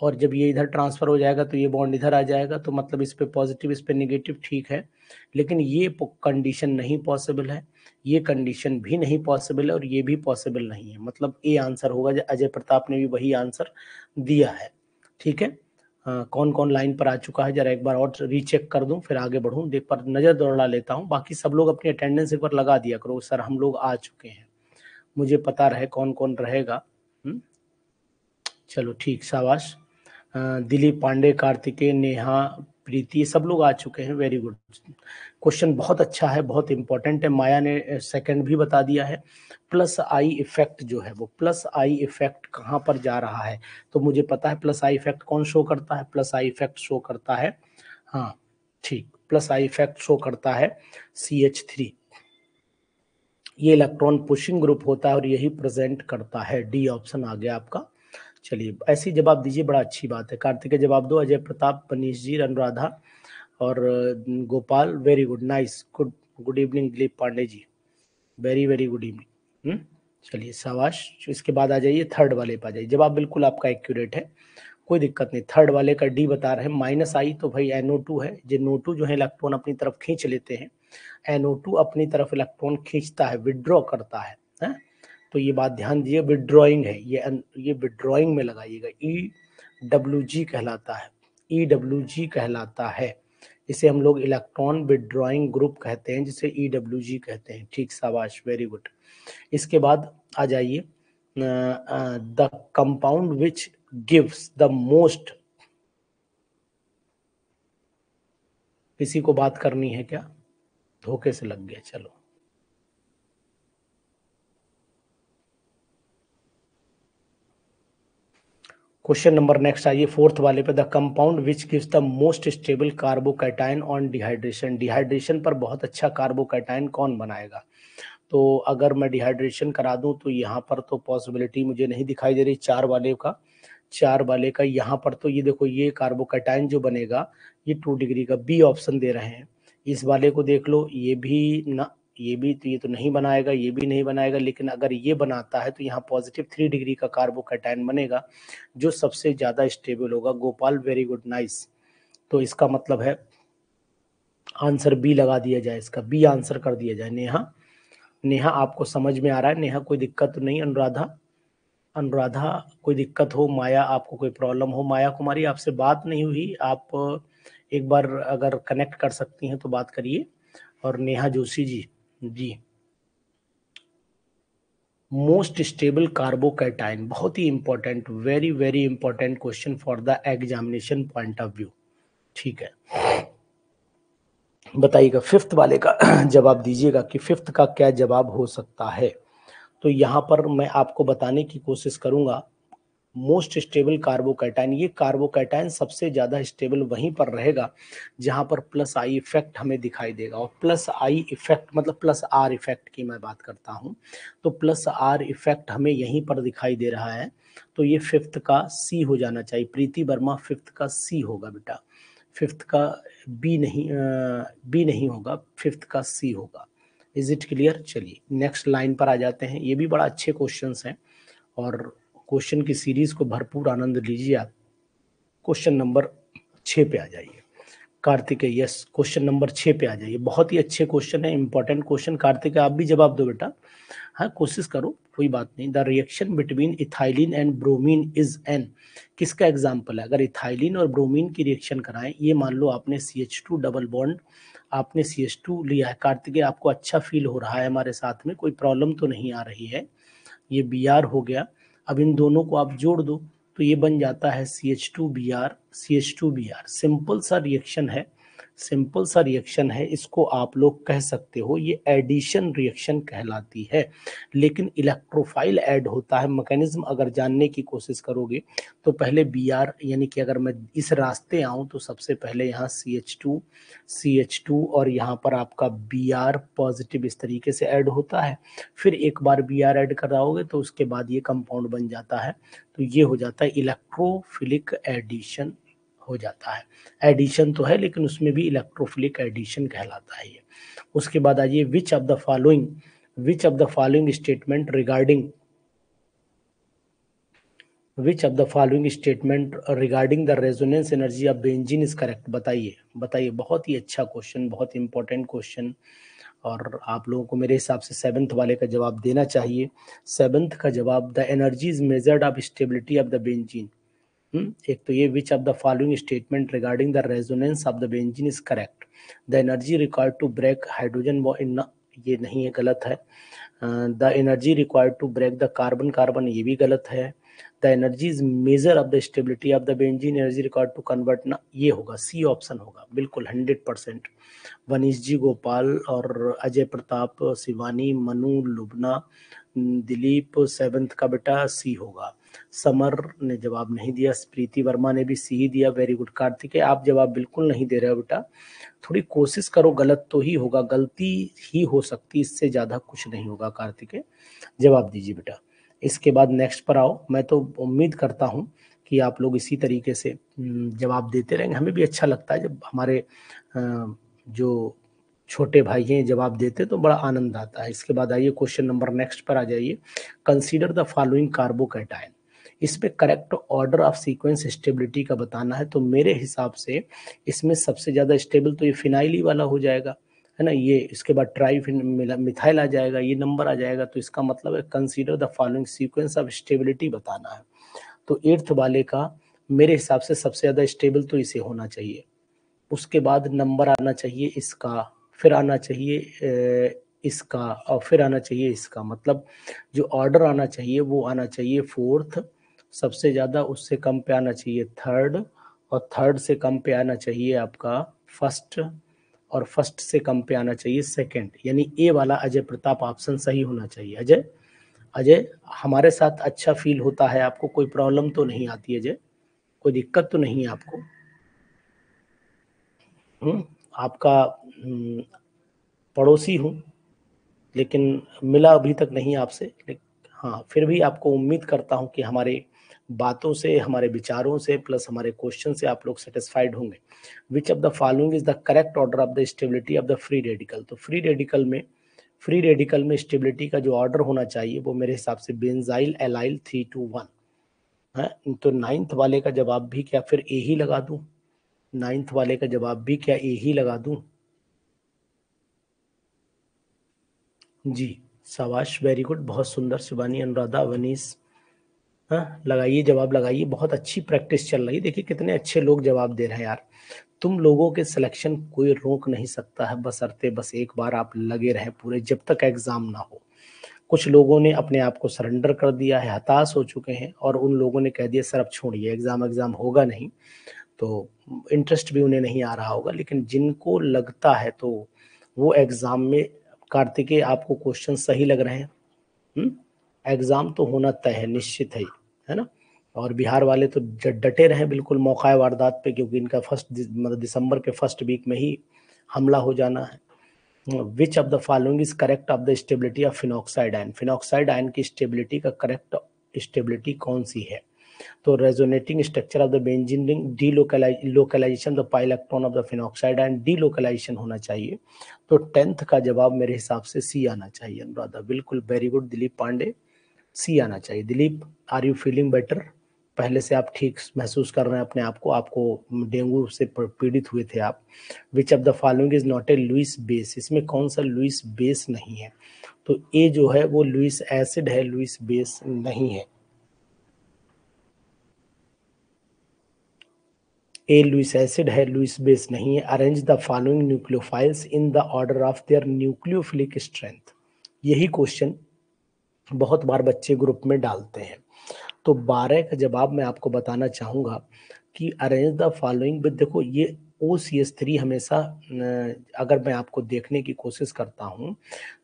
और जब ये इधर ट्रांसफ़र हो जाएगा तो ये बॉन्ड इधर आ जाएगा तो मतलब इस पे पॉजिटिव इस पे नेगेटिव ठीक है। लेकिन ये कंडीशन नहीं पॉसिबल है ये कंडीशन भी नहीं पॉसिबल है और ये भी पॉसिबल नहीं है। मतलब ए आंसर होगा अजय प्रताप ने भी वही आंसर दिया है। ठीक है? आ, कौन कौन लाइन पर आ चुका है जरा एक बार और रीचेक कर दूँ फिर आगे बढ़ूं। देख पर नज़र दौड़ा लेता हूँ। बाकी सब लोग अपनी अटेंडेंस एक बार लगा दिया करो। सर हम लोग आ चुके हैं। मुझे पता रहे कौन कौन रहेगा। हुँ? हम्म? चलो ठीक शाबाश। दिलीप पांडे, कार्तिकेय, नेहा, प्रीति सब लोग आ चुके हैं। वेरी गुड क्वेश्चन बहुत अच्छा है, बहुत इंपॉर्टेंट है। माया ने सेकंड भी बता दिया है। प्लस आई इफ़ेक्ट जो है वो प्लस आई इफ़ेक्ट कहाँ पर जा रहा है? तो मुझे पता है प्लस आई इफ़ेक्ट कौन शो करता है? प्लस आई इफ़ेक्ट शो करता है। हाँ ठीक। प्लस आई इफ़ेक्ट शो करता है सी एच थ्री ये इलेक्ट्रॉन पुशिंग ग्रुप होता है और यही प्रेजेंट करता है। डी ऑप्शन आ गया आपका। चलिए ऐसी जवाब दीजिए बड़ा अच्छी बात है। कार्तिक जवाब दो अजय प्रताप मनीष जी अनुराधा और Gopal very good nice good good evening Dilip Pandey ji. Very very good evening चलिए शाबाश। इसके बाद आ जाइए थर्ड वाले पर आ जाइए। जवाब बिल्कुल आपका एक्यूरेट है कोई दिक्कत नहीं। थर्ड वाले का डी बता रहे हैं माइनस आई तो भाई एनओ टू है। जो नो टू जो है इलेक्ट्रॉन अपनी तरफ़ खींच लेते हैं। एनओ टू अपनी तरफ़ इलेक्ट्रॉन खींचता है विड्रॉ करता है, है? तो ये बात ध्यान दीजिए विड्रॉइंग है। ये ये विड्रॉइंग में लगाइएगा। ई डब्ल्यू जी कहलाता है। ई डब्ल्यू जी कहलाता है। इसे हम लोग इलेक्ट्रॉन विड्रॉइंग ग्रुप कहते हैं, जिसे ई डब्ल्यू जी कहते हैं। ठीक साबाश वेरी गुड इसके बाद आ जाइए the compound which gives the most किसी को बात करनी है क्या? धोखे से लग गया, चलो। क्वेश्चन नंबर नेक्स्ट आइए फोर्थ वाले पे the compound which gives the most stable carbocation on dehydration dehydration पर बहुत अच्छा कार्बोकैटाइन कौन बनाएगा? तो अगर मैं डिहाइड्रेशन करा दूँ तो यहाँ पर तो पॉसिबिलिटी मुझे नहीं दिखाई दे रही चार वाले का। चार वाले का, यहाँ पर तो ये देखो, ये कार्बोकैटाइन जो बनेगा, ये टू डिग्री का बी ऑप्शन दे रहे हैं। इस वाले को देख लो, ये भी ना ये भी तो ये तो नहीं बनाएगा, ये भी नहीं बनाएगा, लेकिन अगर ये बनाता है तो यहाँ पॉजिटिव थ्री डिग्री का कार्बोकैटाइन बनेगा, जो सबसे ज़्यादा स्टेबल होगा। गोपाल वेरी गुड नाइस तो इसका मतलब है आंसर बी लगा दिया जाए इसका। बी आंसर कर दिया जाए। नेहा नेहा, आपको समझ में आ रहा है? नेहा, कोई दिक्कत तो नहीं? अनुराधा अनुराधा, कोई दिक्कत हो? माया, आपको कोई प्रॉब्लम हो? माया कुमारी, आपसे बात नहीं हुई। आप, एक बार अगर कनेक्ट कर सकती हैं तो बात करिए। और Neha Joshi ji ji. Most stable carbocation बहुत ही important very very important question for the examination point of view ठीक है। बताइएगा फिफ्थ वाले का जवाब दीजिएगा कि फिफ्थ का क्या जवाब हो सकता है। तो यहाँ पर मैं आपको बताने की कोशिश करूँगा मोस्ट स्टेबल कार्बोकैटाइन ये कार्बोकैटाइन सबसे ज़्यादा स्टेबल वहीं पर रहेगा, जहाँ पर प्लस आई इफ़ेक्ट हमें दिखाई देगा। और प्लस आई इफ़ेक्ट मतलब प्लस आर इफ़ेक्ट की मैं बात करता हूँ तो प्लस आर इफ़ेक्ट हमें यहीं पर दिखाई दे रहा है। तो ये फिफ्थ का सी हो जाना चाहिए। प्रीति वर्मा, फिफ्थ का सी होगा बेटा। फिफ्थ का बी नहीं बी नहीं होगा, फिफ्थ का सी होगा। इज़ इट क्लियर चलिए नेक्स्ट लाइन पर आ जाते हैं। ये भी बड़ा अच्छे क्वेश्चन हैं। और क्वेश्चन की सीरीज़ को भरपूर आनंद लीजिए आप। क्वेश्चन नंबर छः पे आ जाइए। कार्तिक, यस, क्वेश्चन नंबर छः पे आ जाइए। बहुत ही अच्छे क्वेश्चन है इंपॉर्टेंट क्वेश्चन। कार्तिक, आप भी जवाब दो बेटा। हाँ कोशिश करो, कोई बात नहीं। The reaction between ethylene and bromine is an किसका एग्ज़ाम्पल है? अगर इथाइलिन और ब्रोमीन की रिएक्शन कराएँ, ये मान लो आपने C H two double bond आपने सी एच टू लिया है। कार्तिक, आपको अच्छा फील हो रहा है हमारे साथ में, कोई प्रॉब्लम तो नहीं आ रही है। ये बी आर हो गया। अब इन दोनों को आप जोड़ दो तो ये बन जाता है C H two B R C H two B R simple सा रिएक्शन है। सिंपल सा रिएक्शन है, इसको आप लोग कह सकते हो, ये एडिशन रिएक्शन कहलाती है। लेकिन इलेक्ट्रोफाइल ऐड होता है मैकेनिज्म अगर जानने की कोशिश करोगे तो पहले बी आर यानी कि अगर मैं इस रास्ते आऊँ तो सबसे पहले यहाँ C H two C H two और यहाँ पर आपका बी आर पॉजिटिव इस तरीके से ऐड होता है। फिर एक बार बी आर ऐड कराओगे तो उसके बाद ये कंपाउंड बन जाता है। तो ये हो जाता है इलेक्ट्रोफिलिक एडिशन हो जाता है। एडिशन तो है, लेकिन उसमें भी इलेक्ट्रोफिलिक एडिशन कहलाता है ये। उसके बाद आइए which of the following which of the following statement regarding which of the following statement regarding the resonance energy of benzene is correct बताइए बताइए। बहुत ही अच्छा क्वेश्चन बहुत इंपॉर्टेंट क्वेश्चन और आप लोगों को मेरे हिसाब से सेवन्थ वाले का जवाब देना चाहिए। सेवन्थ का जवाब the energy is measured of stability of the benzene एक तो ये which of the following statement regarding the resonance of the benzene is correct the energy required to break hydrogen वो इन ये नहीं है, गलत है। The energy required to break the carbon carbon ये भी गलत है। The energy is measure of the stability of the benzene energy required to convert ना ये होगा सी ऑप्शन होगा, बिल्कुल हंड्रेड परसेंट वनीश जी गोपाल और अजय प्रताप, शिवानी, मनु, लुबना, दिलीप, सेवंथ का बेटा सी होगा। समर ने जवाब नहीं दिया प्रीति वर्मा ने भी सी दिया, वेरी गुड। कार्तिक, आप जवाब बिल्कुल नहीं दे रहे हो बेटा। थोड़ी कोशिश करो, गलत तो ही होगा, गलती ही हो सकती, इससे ज़्यादा कुछ नहीं होगा, कार्तिक। जवाब दीजिए बेटा। इसके बाद नेक्स्ट पर आओ। मैं तो उम्मीद करता हूँ कि आप लोग इसी तरीके से जवाब देते रहेंगे। हमें भी अच्छा लगता है जब हमारे जो छोटे भाई हैं, जवाब देते तो बड़ा आनंद आता है। इसके बाद आइए, क्वेश्चन नंबर नेक्स्ट पर आ जाइए। Consider the following carbocation. इसमें correct order of sequence stability का बताना है तो मेरे हिसाब से इसमें सबसे ज़्यादा स्टेबल तो ये फिनाइली वाला हो जाएगा, है ना? ये इसके बाद ट्राई मिथाइल आ जाएगा, ये नंबर आ जाएगा तो इसका मतलब है consider the following sequence of stability बताना है। तो एट्थ वाले का मेरे हिसाब से सबसे ज़्यादा स्टेबल तो इसे होना चाहिए। उसके बाद नंबर आना चाहिए इसका, फिर आना चाहिए इसका, और फिर आना चाहिए इसका। मतलब जो ऑर्डर आना चाहिए वो आना चाहिए फोर्थ सबसे ज़्यादा उससे कम पे आना चाहिए थर्ड और थर्ड से कम पे आना चाहिए आपका फ़र्स्ट और फ़र्स्ट से कम पे आना चाहिए सेकंड यानी ए वाला अजय प्रताप ऑप्शन सही होना चाहिए। अजय अजय हमारे साथ अच्छा फील होता है आपको कोई प्रॉब्लम तो नहीं आती अजय। कोई दिक्कत तो नहीं है आपको। हम्म आपका हम्म, पड़ोसी हूँ लेकिन मिला अभी तक नहीं आपसे। हाँ फिर भी आपको उम्मीद करता हूँ कि हमारे बातों से, हमारे विचारों से प्लस हमारे क्वेश्चन से आप लोग सेटिस्फाइड होंगे। Which of the following is the correct order of the stability of the free radical तो फ्री रेडिकल में फ्री रेडिकल में स्टेबिलिटी का जो ऑर्डर होना चाहिए, वो मेरे हिसाब से benzyl allyl three two one है। तो नाइन्थ वाले का जवाब भी क्या फिर ए ही लगा दूँ? नाइन्थ वाले का जवाब भी क्या ए ही लगा दूँ? जी सवाश वेरी गुड बहुत सुंदर शिवानी अनुराधा वनीस हाँ लगाइए, जवाब लगाइए। बहुत अच्छी प्रैक्टिस चल रही है। देखिए, कितने अच्छे लोग जवाब दे रहे हैं यार। तुम लोगों के सिलेक्शन कोई रोक नहीं सकता है। बस अरते बस एक बार आप लगे रहे पूरे, जब तक एग्ज़ाम ना हो। कुछ लोगों ने अपने आप को सरेंडर कर दिया है, हताश हो चुके हैं और उन लोगों ने कह दिया, सर, अब छोड़िए एग्ज़ाम एग्ज़ाम होगा नहीं। तो इंटरेस्ट भी उन्हें नहीं आ रहा होगा, लेकिन जिनको लगता है तो वो एग्ज़ाम में, कार्तिकेय, आपको क्वेश्चन सही लग रहे हैं। एग्ज़ाम तो होना तय है, निश्चित है। है ना? और बिहार वाले तो डटे रहे बिल्कुल मौका वारदात पे, क्योंकि इनका फ़र्स्ट मतलब दिसंबर के फ़र्स्ट वीक में ही हमला हो जाना है। Which of the following is correct of the stability of phenoxide ion phenoxide ion की स्टेबिलिटी का करेक्ट स्टेबिलिटी कौन सी है? तो resonating structure of the benzene ring delocalization the pi electron of the phenoxide and delocalization होना चाहिए। तो tenth का जवाब मेरे हिसाब से सी आना चाहिए, अनुराधा। बिल्कुल very good Dilip Pandey. C आना चाहिए। Dilip are you feeling better पहले से आप ठीक महसूस कर रहे हैं अपने आप को। आपको डेंगू से पीड़ित हुए थे आप। Which of the following is not a Lewis base इसमें कौन सा लुइस बेस नहीं है? तो ए जो है, वो लुइस एसिड है लुइस बेस नहीं है। ए लुइस एसिड है लुइस बेस नहीं है। Arrange the following nucleophiles in the order of their nucleophilic strength यही क्वेश्चन बहुत बार बच्चे ग्रुप में डालते हैं। तो बारह का जवाब मैं आपको बताना चाहूँगा कि अरेंज द फॉलोइंग विद देखो ये ओ सी एस थ्री हमेशा अगर मैं आपको देखने की कोशिश करता हूँ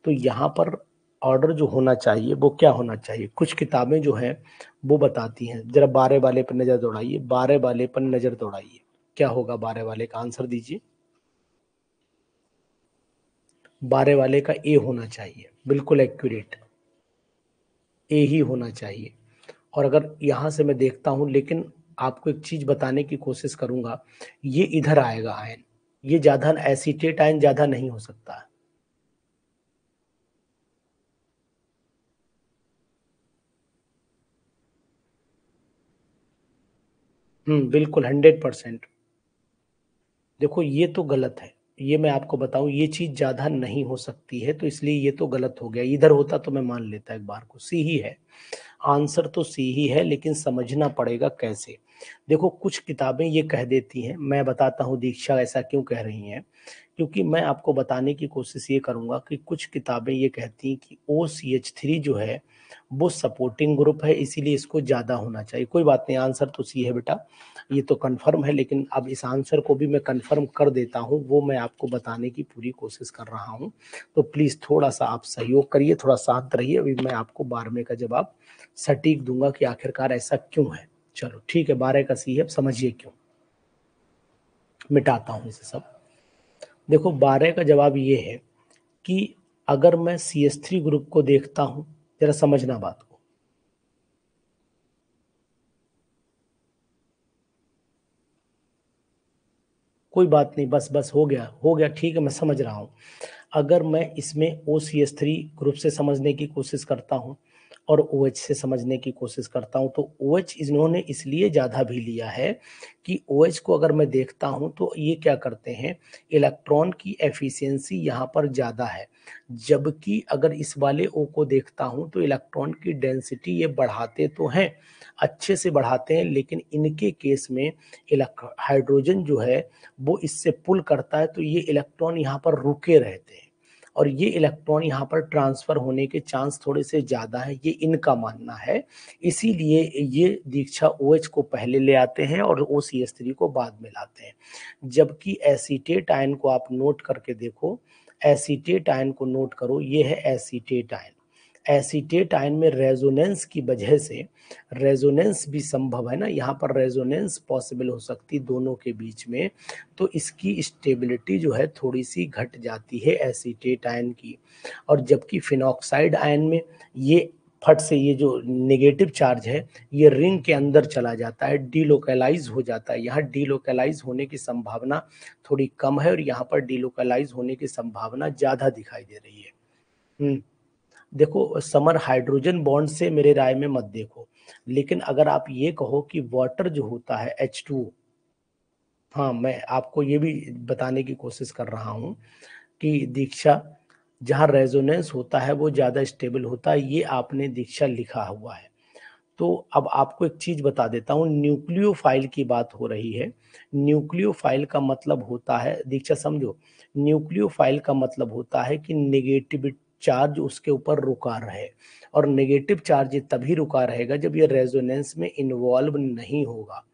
तो यहाँ पर ऑर्डर जो होना चाहिए, वो क्या होना चाहिए? कुछ किताबें जो हैं, वो बताती हैं। जरा बारह वाले पर नज़र दौड़ाइए, बारह वाले पर नज़र दौड़ाइए। क्या होगा बारह वाले का? आंसर दीजिए। बारह वाले का ए होना चाहिए। बिल्कुल एक्यूरेट ए ही होना चाहिए। और अगर यहाँ से मैं देखता हूँ, लेकिन आपको एक चीज़ बताने की कोशिश करूँगा, ये इधर आएगा आयन। ये ज़्यादा एसिटेट आयन ज़्यादा नहीं हो सकता। हम्म बिल्कुल, हंड्रेड परसेंट। देखो, ये तो गलत है। ये मैं आपको बताऊँ, ये चीज़ ज़्यादा नहीं हो सकती है तो इसलिए ये तो गलत हो गया। इधर होता तो मैं मान लेता एक बार को, सी ही है। आंसर तो सी ही है, लेकिन समझना पड़ेगा कैसे? देखो, कुछ किताबें ये कह देती हैं, मैं बताता हूँ दीक्षा ऐसा क्यों कह रही हैं, क्योंकि मैं आपको बताने की कोशिश ये करूँगा कि कुछ किताबें ये कहती हैं कि ओ सी एच थ्री जो है, वो सपोर्टिंग ग्रुप है, इसीलिए इसको ज़्यादा होना चाहिए। कोई बात नहीं, आंसर तो सी है बेटा, ये तो कंफर्म है, लेकिन अब इस आंसर को भी मैं कंफर्म कर देता हूँ, वो मैं आपको बताने की पूरी कोशिश कर रहा हूँ। तो प्लीज़ थोड़ा सा आप सहयोग करिए, थोड़ा साथ रहिए, अभी मैं आपको बारहवें का जवाब सटीक दूँगा कि आखिरकार ऐसा क्यों है। चलो, ठीक है, बारह का सी है समझिए क्यों। मिटाता हूँ इसे सब। देखो, बारह का जवाब ये है कि अगर मैं सी एस थ्री ग्रुप को देखता हूँ, जरा समझना बात को। कोई बात नहीं, बस बस, हो गया हो गया, ठीक है, मैं समझ रहा हूँ। अगर मैं इसमें O C S three group से समझने की कोशिश करता हूँ और ओ OH से समझने की कोशिश करता हूँ तो ओ OH इन्होंने इसलिए ज़्यादा भी लिया है कि ओ OH को अगर मैं देखता हूँ तो ये क्या करते हैं, इलेक्ट्रॉन की एफिशिएंसी यहाँ पर ज़्यादा है। जबकि अगर इस वाले ओ को देखता हूँ तो इलेक्ट्रॉन की डेंसिटी ये बढ़ाते तो हैं, अच्छे से बढ़ाते हैं, लेकिन इनके केस में हाइड्रोजन जो है, वो इससे पुल करता है तो ये इलेक्ट्रॉन यहाँ पर रुके रहते हैं। और ये इलेक्ट्रॉन यहाँ पर ट्रांसफ़र होने के चांस थोड़े से ज़्यादा है, ये इनका मानना है। इसीलिए ये दीक्षा ओ OH को पहले ले आते हैं और ओ सी एस थ्री को बाद में लाते हैं। जबकि एसीटेट आयन को आप नोट करके देखो एसीटेट आयन को नोट करो, ये है एसीटेट आयन एसीटेट आयन में रेजोनेंस की वजह से रेजोनेंस भी संभव है ना? यहाँ पर रेजोनेंस पॉसिबल हो सकती दोनों के बीच में। तो इसकी स्टेबिलिटी जो है थोड़ी सी घट जाती है एसीटेट आयन की। और जबकि फिनॉक्साइड आयन में ये फट से ये जो नेगेटिव चार्ज है, ये रिंग के अंदर चला जाता है, डीलोकलाइज हो जाता है। यहाँ डीलोकलाइज होने की संभावना थोड़ी कम है और यहाँ पर डीलोकलाइज होने की संभावना ज़्यादा दिखाई दे रही है। हम्म। देखो, समर हाइड्रोजन बॉन्ड से मेरे राय में मत देखो। लेकिन अगर आप ये कहो कि वाटर जो होता है एच टू हाँ मैं आपको ये भी बताने की कोशिश कर रहा हूँ कि दीक्षा, जहाँ रेजोनेंस होता है, वो ज़्यादा स्टेबल होता है, ये आपने दीक्षा लिखा हुआ है। तो अब आपको एक चीज़ बता देता हूँ, न्यूक्लियोफाइल की बात हो रही है। न्यूक्लियोफाइल का मतलब होता है, दीक्षा समझो, न्यूक्लियोफाइल का मतलब होता है कि नेगेटिव चार्ज उसके ऊपर रुका रहे और नेगेटिव चार्ज तभी रुका रहेगा जब ये रेजोनेंस में इन्वॉल्व नहीं होगा।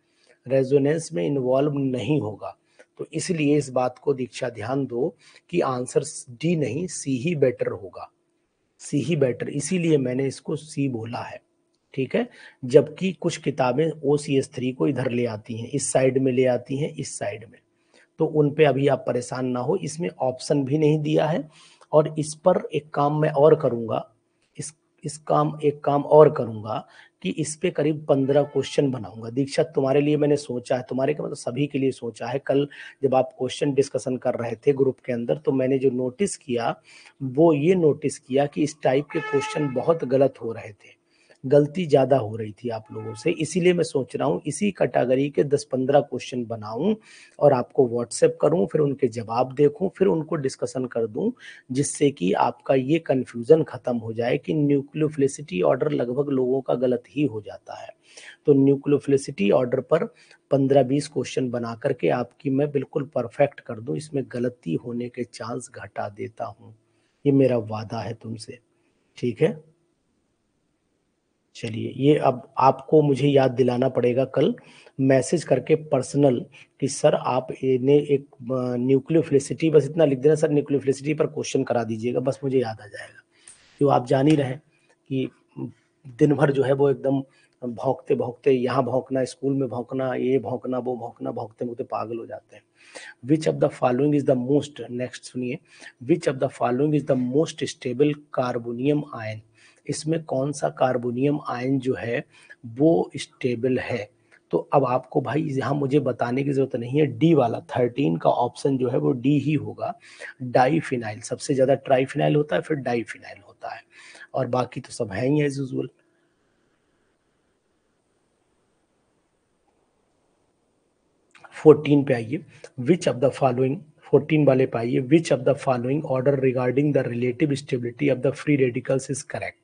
रेजोनेंस में इन्वॉल्व नहीं होगा। तो इसलिए इस बात को दीक्षा ध्यान दो कि आंसर डी नहीं सी ही बेटर होगा। सी ही बेटर इसीलिए मैंने इसको सी बोला है। ठीक है? जबकि कुछ किताबें ओ सी एस थ्री को इधर ले आती हैं, इस साइड में ले आती हैं, इस साइड में। तो उन पे अभी आप परेशान ना हो, इसमें ऑप्शन भी नहीं दिया है। और इस पर एक काम मैं और करूँगा, इस इस काम, एक काम और करूँगा कि इस पे करीब पंद्रह क्वेश्चन बनाऊँगा। दीक्षा, तुम्हारे लिए मैंने सोचा है, तुम्हारे का मतलब सभी के लिए सोचा है। कल जब आप क्वेश्चन डिस्कशन कर रहे थे ग्रुप के अंदर तो मैंने जो नोटिस किया, वो ये नोटिस किया कि इस टाइप के क्वेश्चन बहुत गलत हो रहे थे। गलती ज़्यादा हो रही थी आप लोगों से, इसीलिए मैं सोच रहा हूँ इसी कैटेगरी के 10-15 क्वेश्चन बनाऊँ और आपको व्हाट्सएप करूँ, फिर उनके जवाब देखूँ, फिर उनको डिस्कशन कर दूँ, जिससे कि आपका ये कन्फ्यूज़न ख़त्म हो जाए कि न्यूक्लियोफिलिसिटी ऑर्डर लगभग लोगों का गलत ही हो जाता है। तो न्यूक्लियोफिलिसिटी ऑर्डर पर 15-20 क्वेश्चन बना करके आपकी मैं बिल्कुल परफेक्ट कर दूँ, इसमें गलती होने के चांस घटा देता हूँ। ये मेरा वादा है तुमसे। ठीक है? चलिए, ये अब आपको मुझे याद दिलाना पड़ेगा कल मैसेज करके पर्सनल कि, सर, आप इन्हें एक न्यूक्लियोफिलिसिटी, बस इतना लिख देना, सर, न्यूक्लियोफिलिसिटी पर क्वेश्चन करा दीजिएगा, बस मुझे याद आ जाएगा। क्यों, आप जान ही रहे कि दिन भर जो है वो एकदम भौंकते भौंकते यहाँ भौंकना, स्कूल में भौंकना, ये भौंकना, वो भौंकना, भौंकते भौंकते पागल हो जाते हैं। Which of the following is the most next सुनिए which of the following is the most stable carbonium ion इसमें कौन सा कार्बोनियम आयन जो है, वो स्टेबल है? तो अब आपको भाई, यहाँ मुझे बताने की ज़रूरत नहीं है। डी वाला थर्टीन का ऑप्शन जो है, वो डी ही होगा। डाईफिनाइल सबसे ज़्यादा ट्राईफिनाइल होता है, फिर डाईफिनाइल होता है। और बाकी तो सब है ही एज यूजल फोर्टीन पे आइए। Which of the following fourteen वाले पे आइए। Which of the following order regarding the relative stability of the free radicals is correct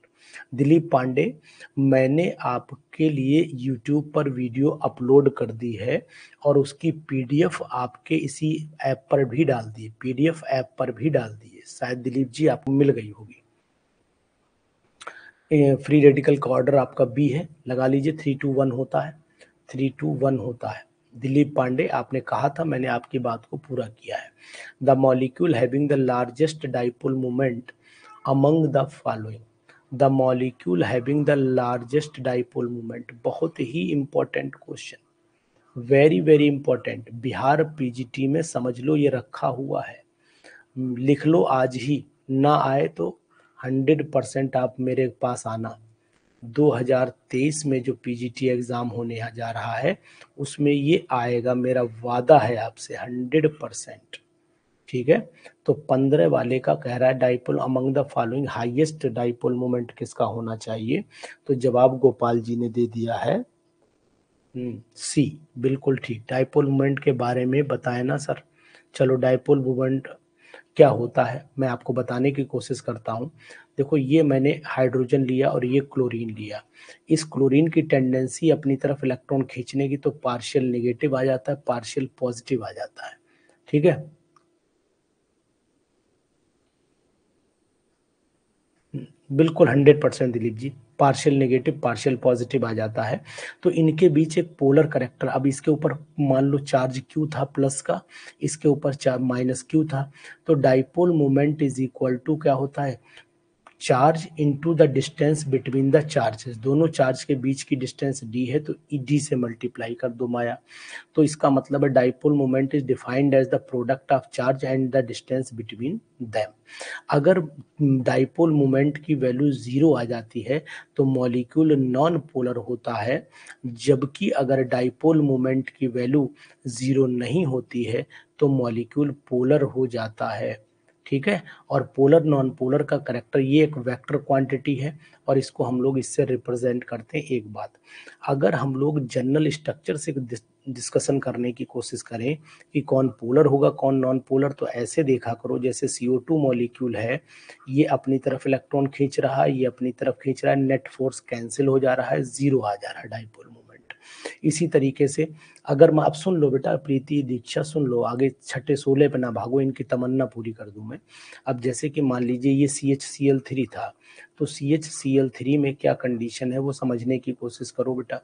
Dilip Pandey, मैंने आपके लिए यूट्यूब पर वीडियो अपलोड कर दी है और उसकी पीडीएफ आपके इसी ऐप पर भी डाल दी पीडीएफ ऐप पर भी डाल दी है। शायद दिलीप जी आपको मिल गई होगी। फ्री रेडिकल का ऑर्डर आपका बी है। लगा लीजिए थ्री टू वन होता है। थ्री टू वन होता है। दिलीप पांडे, आपने कहा था, मैंने आपकी बात को पूरा किया है। The molecule having the largest dipole moment among the following the molecule having the largest dipole moment बहुत ही important question very very important Bihar PGT में समझ लो ये रखा हुआ है। लिख लो आज ही। ना आए तो हंड्रेड परसेंट आप मेरे पास आना। 2023 में जो पीजीटी एग्ज़ाम होने जा रहा है, उसमें ये आएगा, मेरा वादा है आपसे हंड्रेड परसेंट ठीक है? तो पंद्रह वाले का कह रहा है dipole among the following highest dipole moment किसका होना चाहिए? तो जवाब गोपाल जी ने दे दिया है सी हम्म, बिल्कुल ठीक। डाइपोल मोमेंट के बारे में बताए ना सर। चलो डाइपोल मोमेंट क्या होता है? मैं आपको बताने की कोशिश करता हूँ। देखो ये मैंने हाइड्रोजन लिया और ये क्लोरीन लिया। इस क्लोरीन की टेंडेंसी अपनी तरफ़ इलेक्ट्रॉन खींचने की तो पार्शियल नेगेटिव आ जाता है पार्शियल पॉजिटिव आ जाता है। ठीक है? बिल्कुल hundred percent Dilip ji partial negative partial positive आ जाता है। तो इनके बीच एक पोलर करेक्टर अब इसके ऊपर मान लो चार्ज क्यू था प्लस का, इसके ऊपर चार्ज माइनस क्यू था तो dipole moment is equal to क्या होता है? Charge into the distance between the charges दोनों चार्ज के बीच की डिस्टेंस डी है तो डी से मल्टीप्लाई कर दो माया। तो इसका मतलब है dipole moment is defined as the product of charge and the distance between them अगर डाइपोल मोमेंट की वैल्यू ज़ीरो आ जाती है तो मॉलिक्यूल नॉन पोलर होता है, जबकि अगर डाइपोल मोमेंट की वैल्यू ज़ीरो नहीं होती है तो मॉलिक्यूल पोलर हो जाता है। ठीक है? और पोलर नॉन पोलर का करेक्टर ये एक वेक्टर क्वांटिटी है और इसको हम लोग इससे रिप्रेजेंट करते हैं एक बात। अगर हम लोग जनरल स्ट्रक्चर से डिस्कशन करने की कोशिश करें कि कौन पोलर होगा, कौन नॉन पोलर तो ऐसे देखा करो, जैसे सी टू मॉलिक्यूल है, ये अपनी तरफ़ इलेक्ट्रॉन खींच रहा है, ये अपनी तरफ़ खींच रहा है नेट फोर्स कैंसिल हो जा रहा है ज़ीरो आ जा रहा है डाइपोल मोमेंट इसी तरीके से अगर मैं आप सुन लो बेटा, प्रीति, दीक्षा सुन लो, आगे छठे सोलह पे ना भागो, इनकी तमन्ना पूरी कर दूँ मैं। अब जैसे कि मान लीजिए ये C H C L three था तो C H C L three में क्या कंडीशन है वो समझने की कोशिश करो बेटा।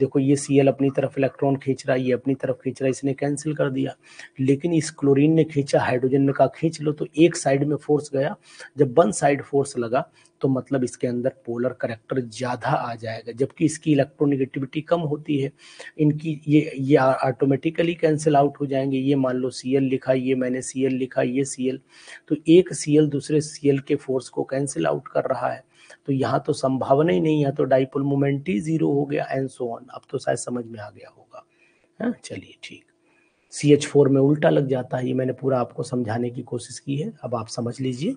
देखो, ये सी एल अपनी तरफ़ इलेक्ट्रॉन खींच रहा है, ये अपनी तरफ़ खींच रहा है, इसने कैंसिल कर दिया। लेकिन इस क्लोरीन ने खींचा हाइड्रोजन ने कहा, खींच लो। तो एक साइड में फोर्स गया। जब वन साइड फोर्स लगा तो मतलब इसके अंदर पोलर करेक्टर ज़्यादा आ जाएगा, जबकि इसकी इलेक्ट्रोनिगेटिविटी कम होती है। इनकी ये ये ऑटोमेटिकली कैंसिल आउट हो जाएँगे। ये मान लो सीएल लिखा ये मैंने सीएल लिखा ये सीएल तो एक सीएल दूसरे सीएल के फोर्स को कैंसिल आउट कर रहा है। तो यहाँ तो संभावना ही नहीं है तो डाइपोल मोमेंट ही ज़ीरो हो गया एंड सो ऑन अब तो शायद समझ में आ गया होगा। है हाँ, चलिए ठीक। सी एच फोर में उल्टा लग जाता है ये मैंने पूरा आपको समझाने की कोशिश की है। अब आप समझ लीजिए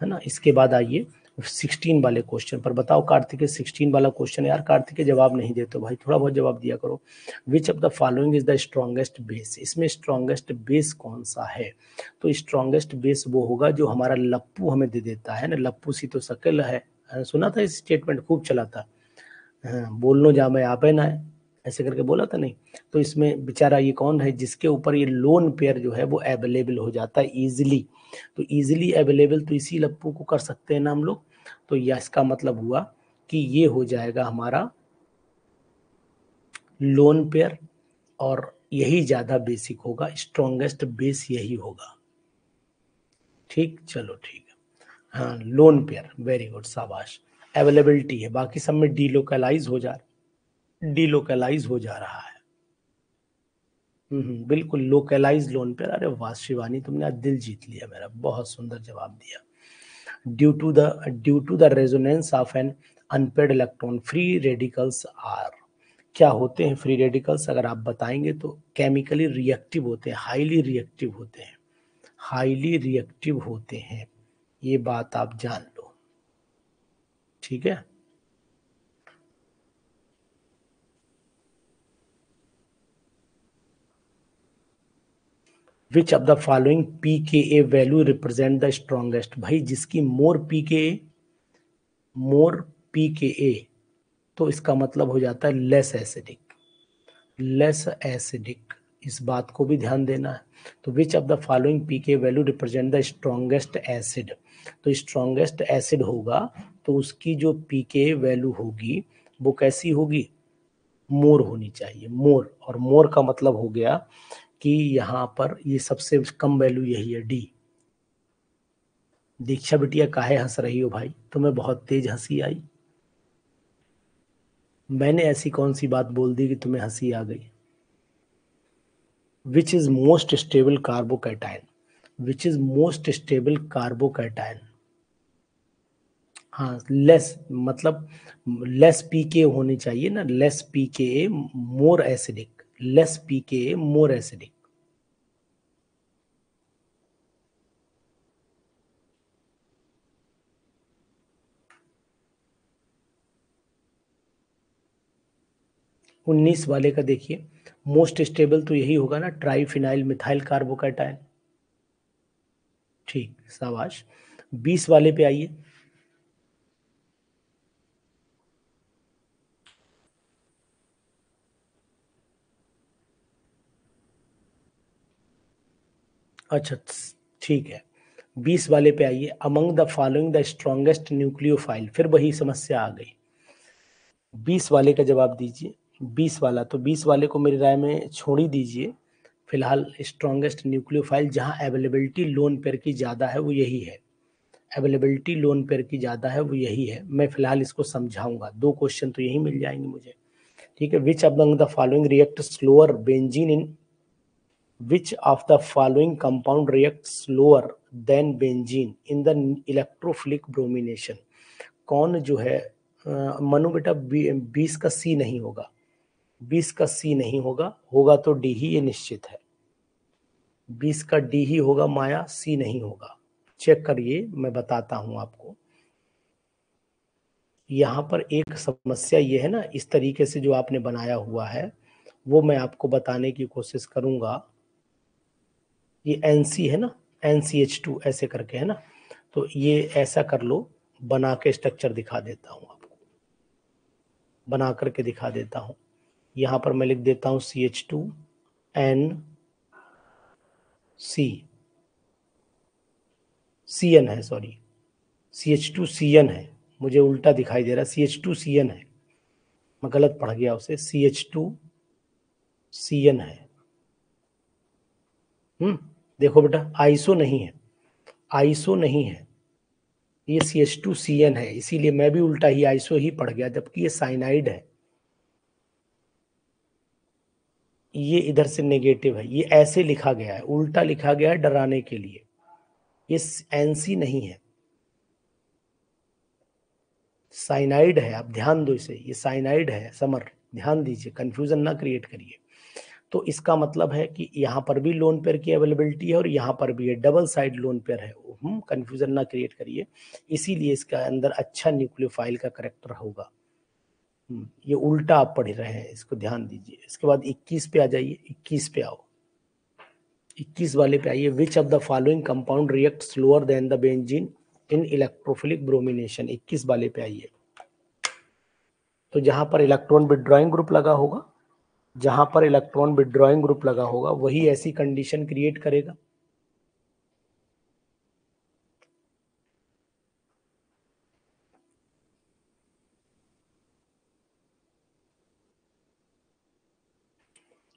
है ना? इसके बाद आइए। सिक्सटीन वाले क्वेश्चन पर। बताओ कार्तिक सिक्सटीन वाला क्वेश्चन यार कार्तिक जवाब नहीं देते भाई, थोड़ा बहुत जवाब दिया करो। Which of the following is the strongest base इसमें स्ट्रॉन्गेस्ट बेस कौन सा है? तो स्ट्रॉन्गेस्ट बेस वो होगा जो हमारा लप्पू हमें दे देता है ना। लप्पू सी तो सकल है। सुना था इस स्टेटमेंट खूब चला था। बोल लो जा मैं आप ना, ऐसे करके बोला था नहीं? तो इसमें बेचारा ये कौन है, जिसके ऊपर ये लोन पेयर जो है वो अवेलेबल हो जाता है इजीली तो इजीली अवेलेबल तो इसी लप्पू को कर सकते हैं ना हम लोग। तो यह इसका मतलब हुआ कि ये हो जाएगा हमारा लोन पेयर और यही ज़्यादा बेसिक होगा स्ट्रॉन्गेस्ट बेस यही होगा। ठीक? चलो ठीक है। लोन पेयर वेरी गुड शाबाश। अवेलेबिलिटी है। बाकी सब में डीलोकलाइज हो जा डीलोकलाइज हो जा रहा है। हम्म, हम्म, बिल्कुल लोकलाइज लोन पेयर अरे वाह शिवानी तुमने आज दिल जीत लिया मेरा। बहुत सुंदर जवाब दिया। Due to the, due to the resonance of an unpaired electron. Free radicals are. क्या होते हैं फ्री रेडिकल्स अगर आप बताएँगे तो केमिकली रिएक्टिव होते हैं हाईली रिएक्टिव होते हैं। हाईली रिएक्टिव होते हैं। ये बात आप जान लो। ठीक है? Which of the following P K A value represent the strongest भाई, जिसकी मोर पी के ए मोर पी के ए तो इसका मतलब हो जाता है लेस एसिडिक लेस एसिडिक इस बात को भी ध्यान देना है। तो which of the following P K value represent the strongest acid तो स्ट्रॉन्गेस्ट एसिड होगा तो उसकी जो पी के वैल्यू होगी, वो कैसी होगी? मोर होनी चाहिए मोर और मोर का मतलब हो गया कि यहाँ पर ये सबसे कम वैल्यू यही है डी दीक्षा बिटिया काहे हंस रही हो भाई? तुम्हें बहुत तेज हँसी आई। मैंने ऐसी कौन सी बात बोल दी कि तुम्हें हँसी आ गई? Which is most stable carbocation which is most stable carbocation हाँ लेस मतलब लेस पी के होनी चाहिए ना less P K more acidic P K more acidic उन्नीस वाले का देखिए मोस्ट स्टेबल तो यही होगा ना ट्राईफिनाइल मिथाइल कार्बोकैटाइन ठीक, शाबाश। बीस वाले पे आइए। अच्छा ठीक है। बीस वाले पे आइए। Among the following the strongest nucleophile फिर वही समस्या आ गई। बीस वाले का जवाब दीजिए। बीस वाला तो बीस वाले को मेरी राय में छोड़ ही दीजिए। फ़िलहाल स्ट्रॉन्गेस्ट न्यूक्लियोफाइल जहाँ अवेलेबिलिटी लोन पेयर की ज़्यादा है, वो यही है। अवेलेबिलिटी लोन पेयर की ज़्यादा है, वो यही है। मैं फ़िलहाल इसको समझाऊँगा। दो क्वेश्चन तो यही मिल जाएँगे मुझे। ठीक है which among the following react slower benzene in which of the following compound reacts slower than benzene in the electrophilic bromination? कौन जो है मनु बेटा बीस का सी नहीं होगा। बीस का सी नहीं होगा होगा तो डी ही ये निश्चित है। बीस का डी ही होगा माया, सी नहीं होगा। चेक करिए, मैं बताता हूँ आपको। यहाँ पर एक समस्या ये है ना, इस तरीके से जो आपने बनाया हुआ है, वो मैं आपको बताने की कोशिश करूँगा। ये एन है ना? एन सी एच टू ऐसे करके है ना? तो ये ऐसा कर लो, बना के स्ट्रक्चर दिखा देता हूँ आपको। बना करके दिखा देता हूँ। यहाँ पर मैं लिख देता हूँ C H two N C C N है sorry C H two C N है। मुझे उल्टा दिखाई दे रहा है। C H two C N है। मैं गलत पढ़ गया उसे। C H two C N है। हम्म? देखो बेटा आइसो नहीं है। आइसो नहीं है। ये C H two C N है, इसीलिए मैं भी उल्टा ही आइसो ही पढ़ गया, जबकि ये साइनाइड है। ये इधर से नेगेटिव है, ये ऐसे लिखा गया है, उल्टा लिखा गया है डराने के लिए। ये एनसी नहीं है। साइनाइड है, आप ध्यान दो इसे, ये साइनाइड है, समर, ध्यान दीजिए कंफ्यूजन ना क्रिएट करिए। तो इसका मतलब है कि यहाँ पर भी लोन पेयर की अवेलेबिलिटी है और यहाँ पर भी है डबल साइड लोन पेयर है। हम कंफ्यूजन ना क्रिएट करिए। इसीलिए इसका अंदर अच्छा न्यूक्लियोफाइल का करेक्टर होगा। हम्म, ये उल्टा आप पढ़ रहे हैं इसको ध्यान दीजिए। इसके बाद 21 पे आ जाइए 21 पे आओ। 21 वाले पे आइए। Which of the following compound react slower than the benzene in electrophilic bromination 21 वाले पे आइए। तो जहाँ पर इलेक्ट्रॉन विड्रॉइंग ग्रुप लगा होगा जहाँ पर इलेक्ट्रॉन विड्रॉइंग ग्रुप लगा होगा, वही ऐसी कंडीशन क्रिएट करेगा।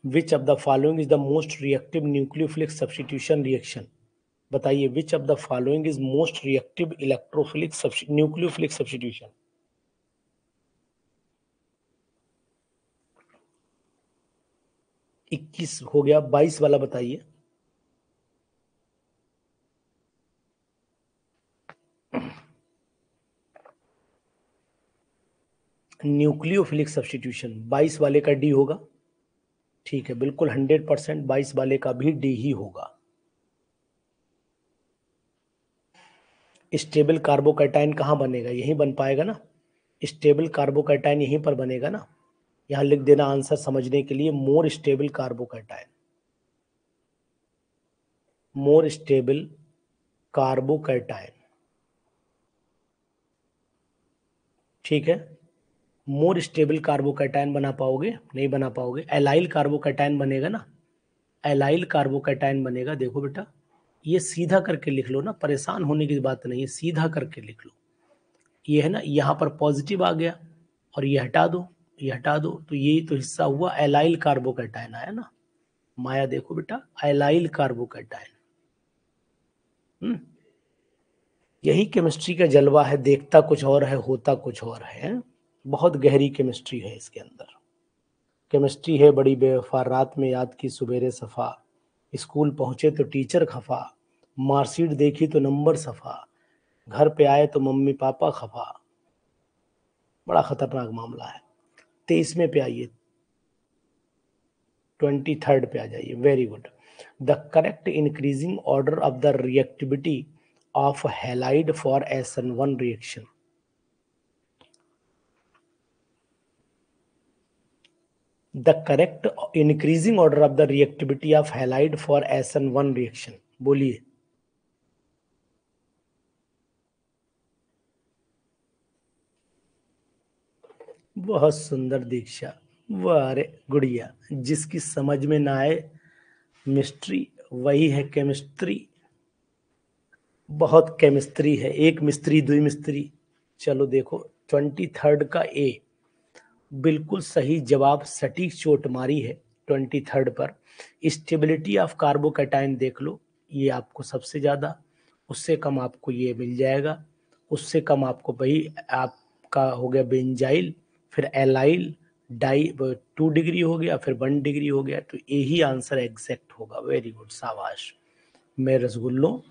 Which of the following is the most reactive nucleophilic substitution reaction बताइए which of the following is most reactive electrophilic nucleophilic substitution इक्कीस हो गया, बाईस वाला बताइए। न्यूक्लियोफिलिक सब्सटीट्यूशन, बाईस वाले का डी होगा। ठीक है, बिल्कुल हंड्रेड परसेंट बाईस वाले का भी डी ही होगा। स्टेबल कार्बोकैटाइन कहाँ बनेगा? यहीं बन पाएगा ना? स्टेबल कार्बोकैटाइन यहीं पर बनेगा ना? यहाँ लिख देना आंसर समझने के लिए more stable carbocation more stable carbocation ठीक है? मोर स्टेबल कार्बोकैटाइन बना पाओगे? नहीं बना पाओगे? एलाइल कार्बोकैटाइन बनेगा ना? एलाइल कार्बोकैटाइन बनेगा। देखो बेटा, ये सीधा करके लिख लो ना, परेशान होने की बात नहीं है, सीधा करके लिख लो। ये है ना, यहाँ पर पॉजिटिव आ गया और ये हटा दो। ये हटा दो। तो ये तो हिस्सा हुआ एलाइल कार्बोकैटाइन आया ना। माया देखो बेटा, एलाइल कार्बोकैटाइन हम्म। यही केमिस्ट्री का जलवा है, देखता कुछ और है, होता कुछ और है। बहुत गहरी केमिस्ट्री है इसके अंदर। केमिस्ट्री है बड़ी बेवफा, रात में याद की, सुबेरे सफ़ा। स्कूल पहुँचे तो टीचर खफा। मार्कशीट देखी तो नंबर सफ़ा। घर पे आए तो मम्मी पापा खफा। बड़ा खतरनाक मामला है। तेईसवें पे आइए। ट्वेंटी थर्ड पे आ जाइए। Very good the correct increasing order of the reactivity of halide for S N one reaction the correct increasing order of the reactivity of halide for SN1 reaction. बोलिए। बहुत सुंदर दीक्षा, वह अरे गुड़िया, जिसकी समझ में ना आए मिस्ट्री, वही है केमिस्ट्री। बहुत केमिस्ट्री है, एक मिस्त्री दुई मिस्त्री। चलो देखो, ट्वेंटी थर्ड का ए बिल्कुल सही जवाब, सटीक चोट मारी है ट्वेंटी थर्ड पर। स्टेबिलिटी ऑफ़ कार्बोकैटाइन देख लो, ये आपको सबसे ज़्यादा, उससे कम आपको ये मिल जाएगा। उससे कम आपको भाई, आपका हो गया बेंजाइल। फिर एलाइल डाई टू डिग्री हो गया, फिर वन डिग्री हो गया तो यही आंसर एग्जैक्ट होगा। वेरी गुड साबाश मैं रसगुल्लो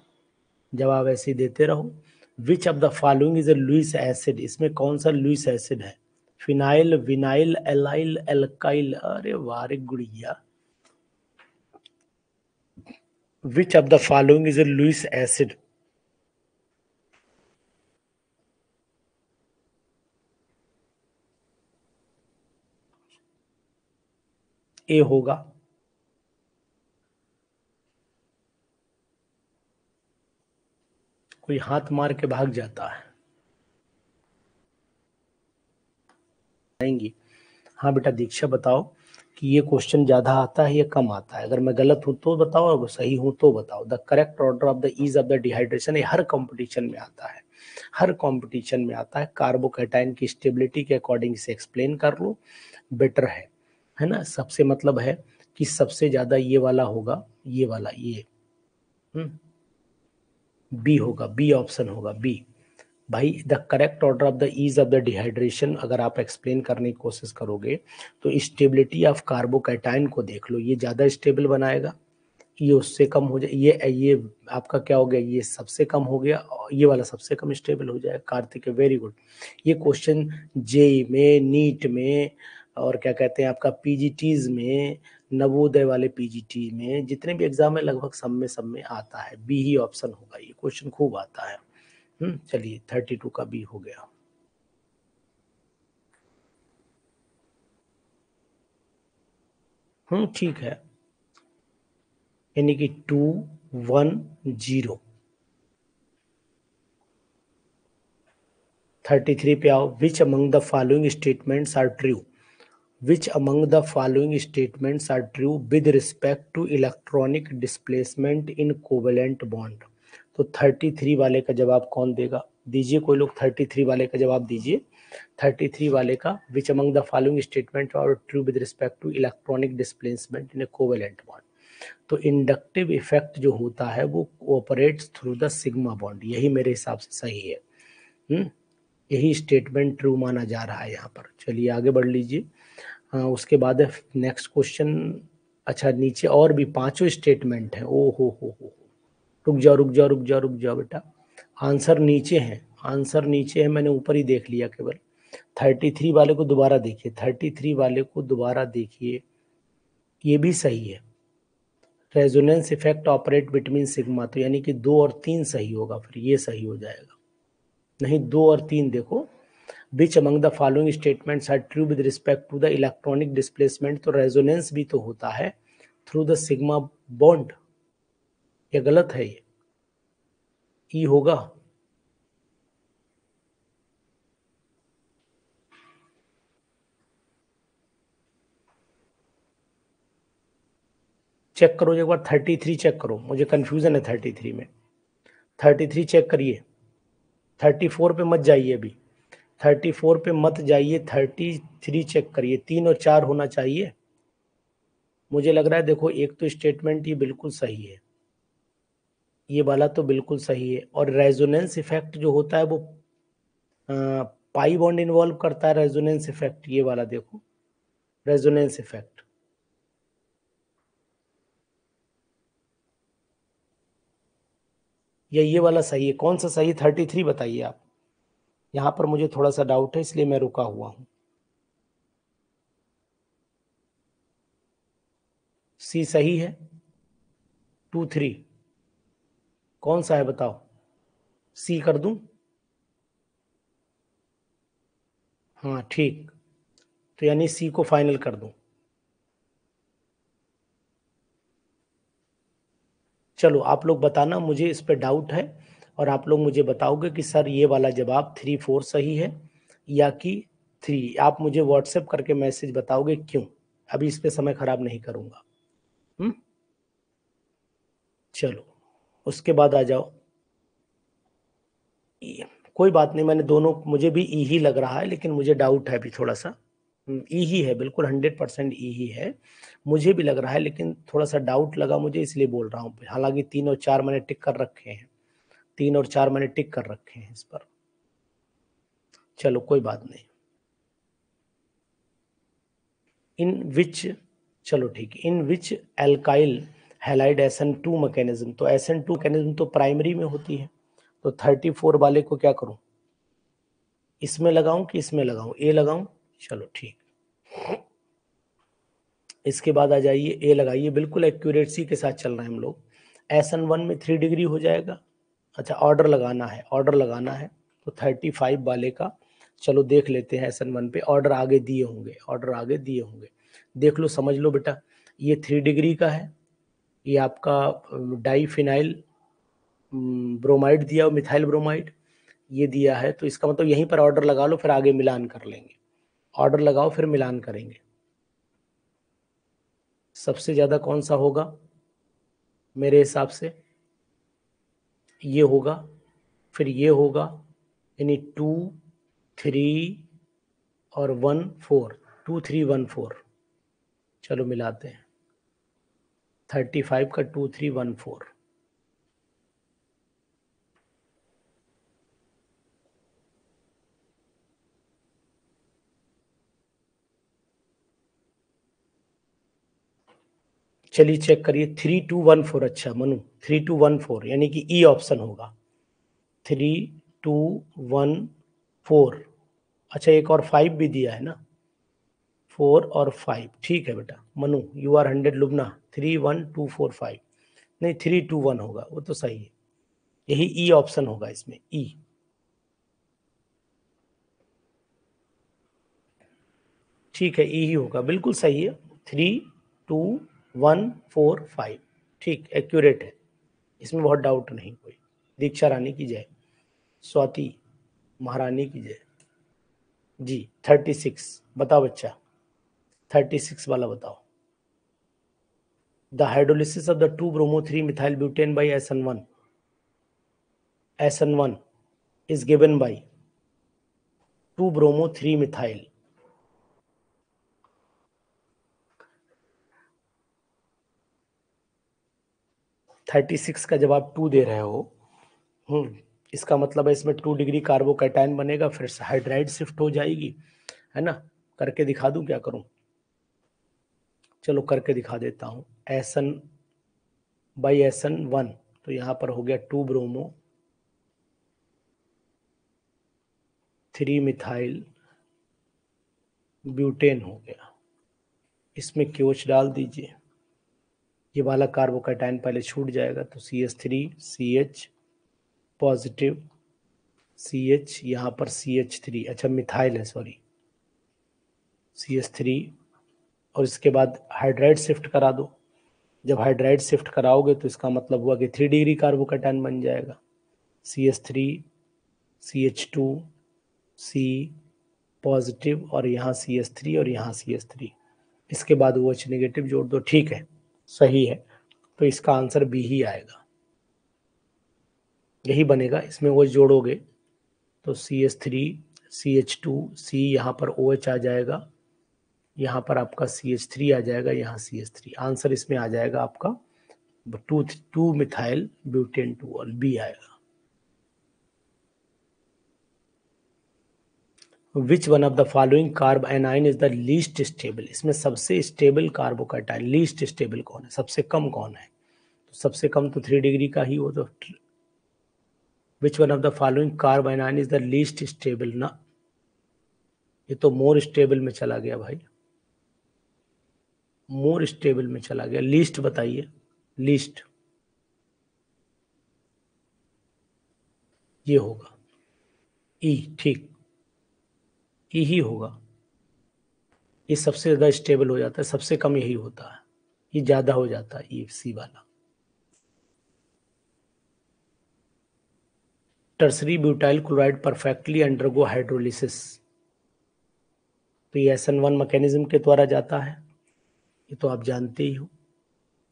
जवाब ऐसे ही देते रहो। Which of the following is a Lewis acid इसमें कौन सा लुइस एसिड है? फिनाइल विनाइल एलाइल एल्काइल अरे वारे गुड़िया। Which of the following is a Lewis acid A होगा। कोई हाथ मार के भाग जाता है। आएँगी। हाँ बेटा, दीक्षा बताओ कि ये क्वेश्चन ज़्यादा आता है या कम आता है? अगर मैं गलत हूँ तो बताओ, अगर सही हूँ तो बताओ। The correct order of the ease of the dehydration her competition में आता है। हर कंपटीशन में आता है। कार्बोकैटाइन की स्टेबिलिटी के अकॉर्डिंग इसे एक्सप्लेन कर लो। बेटर है। है ना, सबसे मतलब है कि सबसे ज़्यादा ये वाला होगा, ये वाला, ये। बी हम्म। होगा बी ऑप्शन होगा बी भाई the correct order of the ease of the dehydration अगर आप एक्सप्लेन करने की कोशिश करोगे तो स्टेबिलिटी ऑफ़ कार्बोकैटाइन को देख लो, ये ज़्यादा स्टेबल बनाएगा, ये उससे कम हो जाए ये ये आपका क्या हो गया, ये सबसे कम हो गया, ये वाला सबसे कम स्टेबल हो जाएगा। कार्तिक वेरी गुड ये क्वेश्चन जे में, नीट में और क्या कहते हैं, आपका पीजीटीज में, नवोदय वाले पीजीटी में, जितने भी एग्ज़ाम है, लगभग सब में सब में आता है। बी ही ऑप्शन होगा, ये क्वेश्चन खूब आता है। हम्म चलिए थर्टी टू का बी हो गया। हम्म ठीक है। यानी कि two one zero thirty three पे आओ। Which among the following statements are true which among the following statements are true with respect to electronic displacement in covalent bond तो थर्टी थ्री वाले का जवाब कौन देगा? दीजिए कोई लोग थर्टी थ्री वाले का जवाब दीजिए। थर्टी थ्री वाले का which among the following statement are true with respect to electronic displacement in a covalent bond तो इंडक्टिव इफ़ेक्ट जो होता है, वो operates through the sigma bond यही मेरे हिसाब से सही है। हुँ? यही स्टेटमेंट ट्रू माना जा रहा है यहाँ पर। चलिए आगे बढ़ लीजिए। हाँ, उसके बाद नेक्स्ट क्वेश्चन अच्छा नीचे और भी पाँचों स्टेटमेंट है। ओ हो हो हो रुक जाओ रुक जाओ रुक जाओ रुक जाओ बेटा। आंसर नीचे है। आंसर नीचे है मैंने ऊपर ही देख लिया केवल। थर्टी थ्री वाले को दोबारा देखिए। थर्टी थ्री वाले को दोबारा देखिए। ये भी सही है। Resonance effect operate between sigma तो यानी कि दो और तीन सही होगा फिर ये सही हो जाएगा। नहीं दो और तीन देखो। Which among the following statements are true with respect to the electronic displacement तो रेजोनेंस भी तो होता है। थ्रू द सिग्मा बॉन्ड ये गलत है ये। ई होगा। चेक करो, एक बार थर्टी थ्री चेक करो। मुझे कंफ्यूजन है थर्टी थ्री में। थर्टी थ्री चेक करिए। थर्टी फोर पे मत जाइए अभी। थर्टी फोर पे मत जाइए, थर्टी थ्री चेक करिए, तीन और चार होना चाहिए। मुझे लग रहा है, देखो, एक तो स्टेटमेंट ये बिल्कुल सही है। ये वाला तो बिल्कुल सही है। और रेजोनेंस इफ़ेक्ट जो होता है, वो पाई बॉन्ड इन्वॉल्व करता है रेजोनेंस इफ़ेक्ट ये वाला देखो। रेजोनेंस इफ़ेक्ट या, ये वाला सही है। कौन सा सही है? थर्टी थ्री बताइए आप। यहाँ पर मुझे थोड़ा सा डाउट है, इसलिए मैं रुका हुआ हूँ। सी सही है? टू थ्री कौन सा है बताओ? सी कर दूँ? हाँ ठीक। तो यानी सी को फाइनल कर दूँ। चलो, आप लोग बताना, मुझे इस पर डाउट है। और आप लोग मुझे बताओगे कि सर ये वाला जवाब थ्री फोर सही है या कि थ्री आप मुझे व्हाट्सएप करके मैसेज बताओगे क्यों? अभी इस पर समय खराब नहीं करूँगा। हम्म? चलो, उसके बाद आ जाओ। कोई बात नहीं, मैंने दोनों, मुझे भी ई ही लग रहा है, लेकिन मुझे डाउट है अभी थोड़ा सा। ई ही है, बिल्कुल हंड्रेड परसेंट ई ही है। मुझे भी लग रहा है, लेकिन थोड़ा सा डाउट लगा मुझे, इसलिए बोल रहा हूँ। हालाँकि तीन और चार मैंने टिक कर रखे हैं। तीन और चार मैंने टिक कर रखे हैं इस पर। चलो, कोई बात नहीं। इन विच, चलो ठीक, in which alkyl halide S N two mechanism तो एस एन टू मैकेनिज्म तो प्राइमरी में होती है तो थर्टी फोर वाले को क्या करूँ? इसमें लगाऊँ कि इसमें लगाऊँ? ए लगाऊँ? चलो ठीक। इसके बाद आ जाइए ए लगाइए। बिल्कुल एक्यूरेसी के साथ चल रहे हैं हम लोग। एस एन वन में थ्री डिग्री हो जाएगा। अच्छा ऑर्डर लगाना है ऑर्डर लगाना है तो थर्टी फाइव वाले का, चलो देख लेते हैं एस एन वन पे ऑर्डर आगे दिए होंगे ऑर्डर आगे दिए होंगे। देख लो, समझ लो बेटा, ये थ्री डिग्री का है, ये आपका डाई फिनाइल ब्रोमाइड दिया मिथाइल ब्रोमाइड ये दिया है तो इसका मतलब यहीं पर ऑर्डर लगा लो, फिर आगे मिलान कर लेंगे। ऑर्डर लगाओ, फिर मिलान करेंगे। सबसे ज़्यादा कौन सा होगा? मेरे हिसाब से ये होगा, फिर ये होगा, यानी टू, थ्री और one, four. Two, three, one, four. चलो मिलाते हैं। थर्टी फाइव का टू, थ्री, वन, फोर। चलिए चेक करिए। थ्री टू वन फोर अच्छा Manu. Three two one four यानी कि ई e ऑप्शन होगा। थ्री टू वन फोर अच्छा एक और फाइव भी दिया है ना? फोर और फाइव ठीक है बेटा। Manu you are hundred Lubna. Three one two four five नहीं थ्री टू वन होगा। वो तो सही है। यही ई e ऑप्शन होगा इसमें। ई e. ठीक है ई ही होगा। बिल्कुल सही है। Three two one, four, five. ठीक एक्यूरेट है। इसमें बहुत डाउट नहीं कोई। दीक्षा रानी की जय। स्वाति महारानी की जय। जी थर्टी सिक्स बताओ बच्चा। थर्टी सिक्स वाला बताओ। The hydrolysis of the two bromo three methyl butane by S N one S N one is given by two bromo three methyl thirty six का जब आप टू दे रहे हो हम्म, इसका मतलब है इसमें टू डिग्री कार्बोकैटाइन बनेगा फिर हाइड्राइड शिफ्ट हो जाएगी है ना? करके दिखा दूँ क्या करूँ? चलो करके दिखा देता हूँ। एसन बाई एसन वन तो यहाँ पर हो गया two bromo three methyl butane हो गया। इसमें क्योच डाल दीजिए। ये वाला कार्बोकैटाइन पहले छूट जाएगा तो C H three C H positive C H यहाँ पर सी एच थ्री अच्छा मिथाइल है सॉरी सी एच थ्री और इसके बाद हाइड्राइड शिफ्ट करा दो। जब हाइड्राइड शिफ्ट कराओगे तो इसका मतलब हुआ कि थ्री डिग्री कार्बोकैटायन बन जाएगा। C H three C H two C positive और यहाँ सी एस थ्री और यहाँ सी एस थ्री इसके बाद वो एच नेगेटिव जोड़ दो, ठीक है? सही है तो इसका आंसर बी ही आएगा। यही बनेगा, इसमें वो जोड़ोगे तो C S three C H two C यहाँ पर ओ एच आ जाएगा, यहाँ पर आपका सी एच थ्री आ जाएगा, यहाँ सी एच थ्री आंसर इसमें आ जाएगा आपका two two methyl butane two और बी आएगा। Which one of the following carbanion is the least stable इसमें सबसे स्टेबल कार्बोकैटाइन लीस्ट स्टेबल कौन है? सबसे कम कौन है? तो सबसे कम तो थ्री डिग्री का ही हो तो which one of the following carbanion is the least stable ना? ये तो मोर स्टेबल में चला गया भाई। मोर स्टेबल में चला गया। लीस्ट बताइए। लीस्ट ये होगा। ई e, ठीक। ई ही होगा। ये सबसे ज़्यादा स्टेबल हो जाता है, सबसे कम यही होता है। ये ज़्यादा हो जाता है, ये सी वाला। Tertiary butyl chloride perfectly undergo hydrolysis तो ये एस एन वन मैकेनिज्म के द्वारा जाता है। ये तो आप जानते ही हो।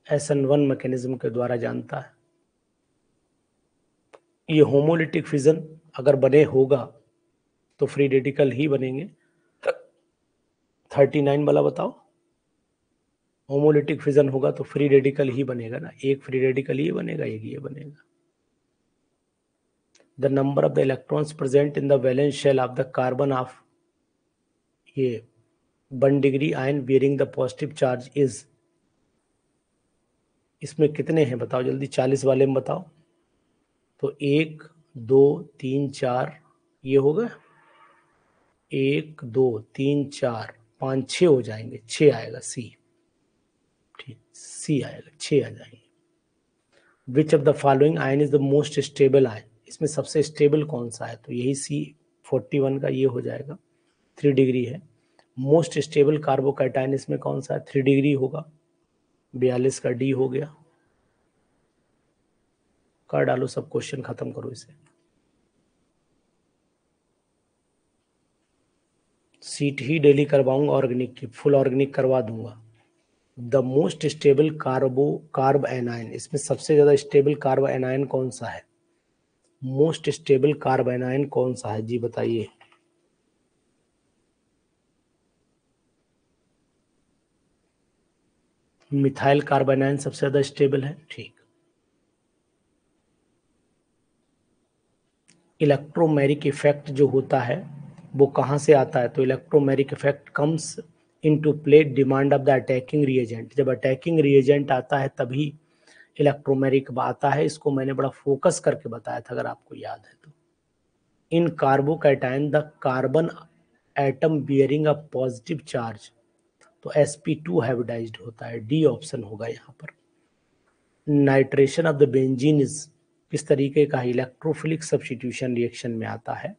एस एन वन मैकेनिज्म के द्वारा जानता है। ये होमोलिटिक फिजन अगर बने होगा तो फ्री रेडिकल ही बनेंगे। थर्टी नाइन वाला बताओ। होमोलिटिक फिजन होगा तो फ्री रेडिकल ही बनेगा ना। एक फ्री रेडिकल ही बनेगा, एक ये बनेगा। The number of the electrons present in the valence shell of the carbon of ये one degree ion bearing the positive charge is इसमें कितने हैं बताओ जल्दी, चालीस वाले में बताओ। तो एक, दो, तीन, चार, ये हो गए। एक, दो, तीन, चार, पाँच छ हो जाएँगे। छ आएगा सी ठीक सी आएगा छ आ जाएँगे। Which of the following ion is the most stable ion इसमें सबसे स्टेबल कौन सा है? तो यही सी फोर्टी वन का ये हो जाएगा। थ्री डिग्री है। मोस्ट स्टेबल कार्बोकैटाइन इसमें कौन सा है? थ्री डिग्री होगा। बयालीस का डी हो गया। कर डालो सब क्वेश्चन खत्म करो इसे। सीट ही डेली करवाऊँगा, ऑर्गेनिक की, फुल ऑर्गेनिक करवा दूँगा। The most stable carbo carbanion इसमें सबसे ज़्यादा स्टेबल कार्ब एनाइन कौन सा है? मोस्ट स्टेबल कार्ब एनाइन कौन सा है? जी बताइए। मिथाइल कार्बोनाइन सबसे ज़्यादा स्टेबल है? ठीक। इलेक्ट्रोमेरिक इफ़ेक्ट जो होता है वो कहाँ से आता है तो electromeric effect comes into play demand of the attacking reagent जब अटैकिंग रिएजेंट आता है, तभी इलेक्ट्रोमेरिक आता है। इसको मैंने बड़ा फोकस करके बताया था, अगर आपको याद है तो। In carbocation the carbon atom bearing a positive charge तो एस पी टू हाइब्रिडाइज होता है डी ऑप्शन होगा यहाँ पर। Nitration of the benzene is किस तरीके का इलेक्ट्रोफिलिक सब्सटीट्यूशन रिएक्शन में आता है?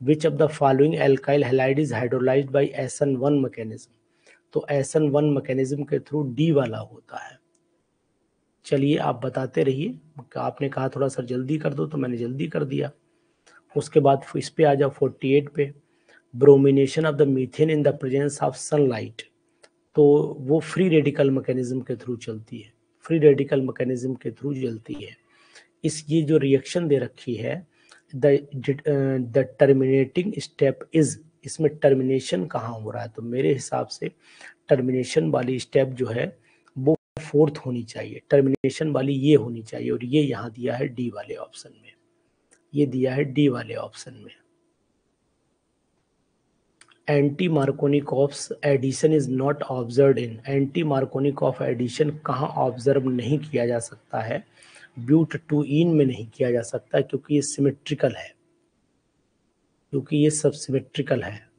Which of the following alkyl halide is hydrolyze by S N one mechanism तो एस एन वन मैकेनिज्म के थ्रू डी वाला होता है। चलिए आप बताते रहिए। आपने कहा थोड़ा सा जल्दी कर दो तो मैंने जल्दी कर दिया। उसके बाद इस पे आ जाओ फोर्टी एट पे। Bromination of the methane in the presence of sunlight तो वो फ्री रेडिकल मैकेनिज्म के थ्रू चलती है। फ्री रेडिकल मैकेनिज्म के थ्रू चलती है। इस ये जो रिएक्शन दे रखी है द टर्मिनेटिंग स्टेप इज़ इसमें टर्मिनेशन कहाँ हो रहा है? तो मेरे हिसाब से टर्मिनेशन वाली स्टेप जो है, वो फोर्थ होनी चाहिए। टर्मिनेशन वाली ये होनी चाहिए और ये यहाँ दिया है डी वाले ऑप्शन में। ये दिया है डी वाले ऑप्शन में। Anti Markovnikov Markovnikov's addition is not observe in anti Markovnikov addition कहाँ ऑब्ज़र्व नहीं किया जा सकता है? ब्यूट टू इन में नहीं किया जा सकता क्योंकि ये सिमेट्रिकल है। क्योंकि ये सब सिमेट्रिकल है।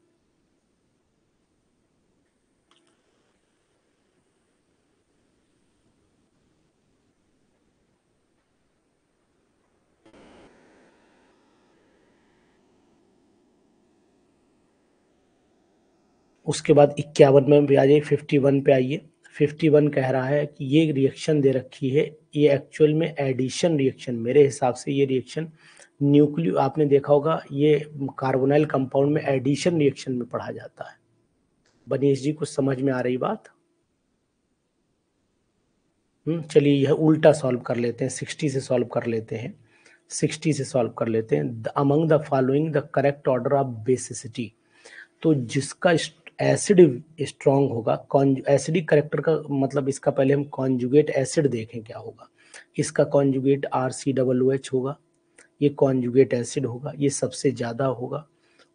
उसके बाद इक्यावन में भी आ जाइए फिफ्टी वन पे आइए। 51 कह रहा है कि ये रिएक्शन दे रखी है। ये एक्चुअल में एडिशन रिएक्शन मेरे हिसाब से ये रिएक्शन न्यूक्लियो आपने देखा होगा ये कार्बोनाइल कंपाउंड में एडिशन रिएक्शन में पढ़ा जाता है। बनीश जी कुछ समझ में आ रही बात? हम्म, चलिए यह उल्टा सॉल्व कर लेते हैं सिक्सटी से सॉल्व कर लेते हैं। सिक्सटी से सॉल्व कर लेते हैं। Among the following the correct order of basicity तो जिसका एसिड स्ट्रॉन्ग होगा एसिडिक करेक्टर का मतलब इसका पहले हम कॉन्जुगेट एसिड देखें क्या होगा। इसका conjugate R C double O H होगा, ये कॉन्जुगेट एसिड होगा, ये सबसे ज़्यादा होगा,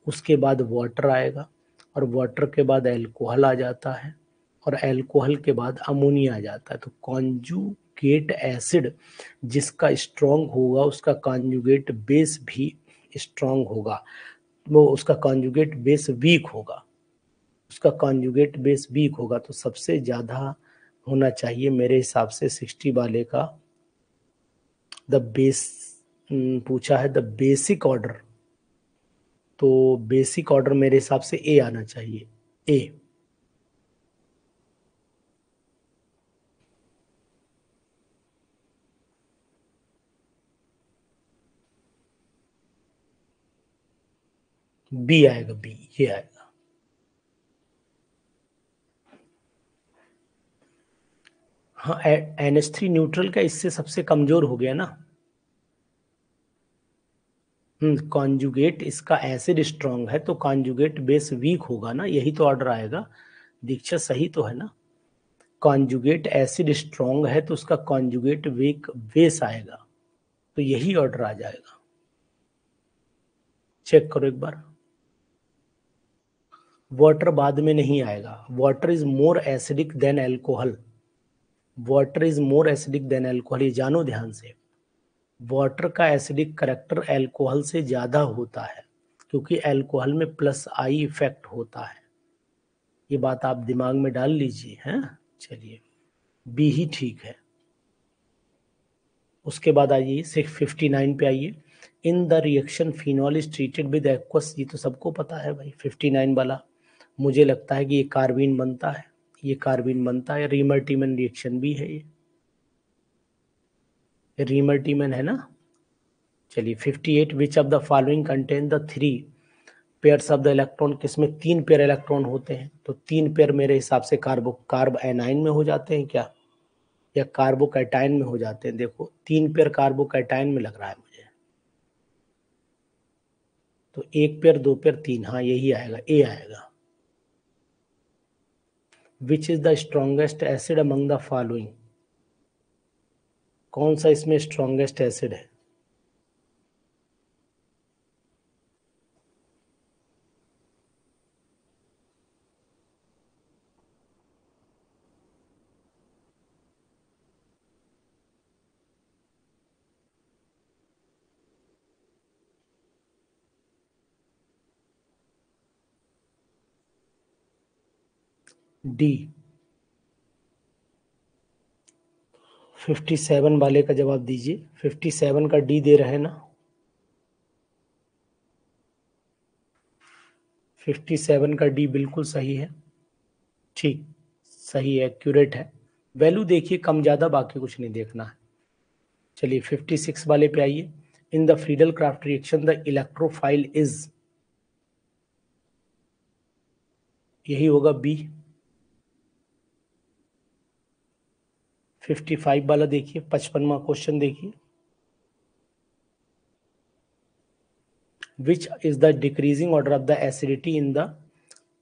उसके बाद वाटर आएगा, और वाटर के बाद एल्कोहल आ जाता है, और एल्कोहल के बाद अमोनिया आ जाता है। तो कॉन्जुगेट एसिड जिसका स्ट्रॉन्ग होगा, उसका कॉन्जुगेट बेस भी स्ट्रॉन्ग होगा, वो उसका कॉन्जुगेट बेस वीक होगा। उसका कॉन्जुगेट बेस वीक होगा तो सबसे ज़्यादा होना चाहिए मेरे हिसाब से सिक्सटी वाले का। द बेस पूछा है द बेसिक ऑर्डर तो बेसिक ऑर्डर मेरे हिसाब से ए आना चाहिए। ए बी आएगा बी ये आएगा। हाँ एन थ्री न्यूट्रल का इससे सबसे कमज़ोर हो गया ना। हम्म कॉन्जुगेट इसका एसिड स्ट्रांग है तो कॉन्जुगेट बेस वीक होगा ना, यही तो ऑर्डर आएगा। दीक्षा सही तो है ना। कॉन्जुगेट एसिड स्ट्रांग है तो उसका कॉन्जुगेट वीक बेस आएगा तो यही ऑर्डर आ जाएगा। चेक करो एक बार। वाटर बाद में नहीं आएगा। Water is more acidic than alcohol water is more acidic than alcohol ये जानो ध्यान से। वाटर का एसिडिक करेक्टर एल्कोहल से ज़्यादा होता है, क्योंकि एल्कोहल में प्लस आई इफ़ेक्ट होता है। ये बात आप दिमाग में डाल लीजिए, हैं? चलिए। बी ही ठीक है। उसके बाद आइए सिक्स फिफ्टी नाइन पे आइए। In the reaction phenol is treated with aqueous ये तो सबको पता है भाई फिफ्टी नाइन वाला। मुझे लगता है कि ये कार्बिन बनता है। ये कार्बिन बनता है रीमर्टीमन रिएक्शन भी है ये। रीमर्टीमन है ना? चलिए 58 which of the following contain the three pairs of the electron किसमें तीन पेयर इलेक्ट्रॉन होते हैं? तो तीन पेयर मेरे हिसाब से कार्बो कार्ब एनाइन में हो जाते हैं क्या? या कार्बोकैटाइन में हो जाते हैं? देखो, तीन पेयर कार्बोकैटाइन में लग रहा है मुझे। तो एक पेयर दो पेयर तीन। हाँ यही आएगा ए आएगा। Which is the strongest acid among the following कौन सा इसमें स्ट्रॉन्गेस्ट एसिड है? डी फिफ्टी सेवन वाले का जवाब दीजिए। फिफ्टी सेवन का डी दे रहे ना? फिफ्टी सेवन का डी बिल्कुल सही है। ठीक, सही है एक्यूरेट है। वैल्यू देखिए, कम ज़्यादा, बाकी कुछ नहीं देखना है। चलिए फिफ्टी सिक्स वाले पे आइए। In the Friedel Crafts reaction the electrophile is यही होगा बी फिफ्टी फाइव वाला देखिए, पचपनवा क्वेश्चन देखिए। Which is the decreasing order of the acidity in the